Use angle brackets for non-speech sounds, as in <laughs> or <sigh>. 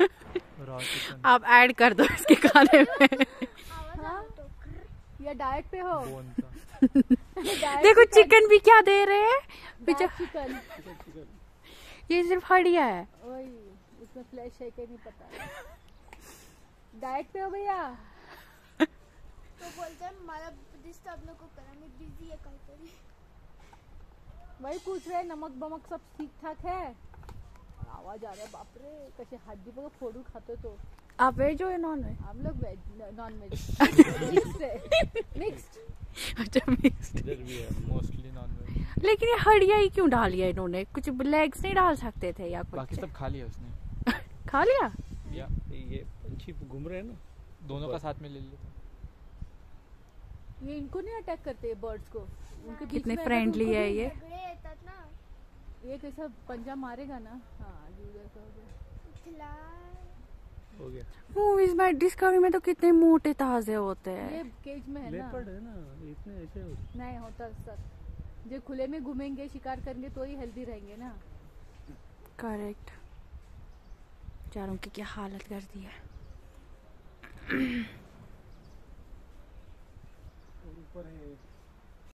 <laughs> आप ऐड कर दो इसके खाने में। हाँ? या डाइट पे हो? देखो चिकन भी क्या दे रहे हैं? चिकन। ये सिर्फ़ हड्डिया है। ओए उसमें फ्लैश है कि नहीं पता? डाइट पे हो भैया तो बोलते हैं मला डिस्टर्ब नको करा मी बिझी आहे काहीतरी वही पूछ रहे नमक बमक सब ठीक ठाक है? आवाज़ आ रहा है बाप रे कसे हड्डी बघा फोडून खातो तो। आप वेज हो या नॉन वेज हम लोग वेज नॉन वेज मिक्स्ड अच्छा मिक्स्ड इधर भी है मोस्टली नॉन वेज लेकिन ये हड्डिया ही क्यों डाल लिया इन्होंने? कुछ लेग्स नहीं डाल सकते थे या कुछ? बाकी सब खा लिया उसने। <laughs> खा लिया? या ये पंछी घूम रहे हैं ना? दोनों का साथ में ले लिया ये इनको नहीं अटैक करते बर्ड्स को? उनके कितने फ्रेंडली है ये? ये कैसा पंजा मारेगा ना? हाँ user का हो गया। हो गया। मूवीज़ में डिस्कवरी में तो कितने मोटे ताजे होते हैं। ये केज में है ना। है ना इतने ऐसे होते नहीं होता सर। जो खुले में घूमेंगे शिकार करेंगे तो ही हेल्दी रहेंगे ना। करेक्ट चारों की क्या हालत कर दी है। ऊपर है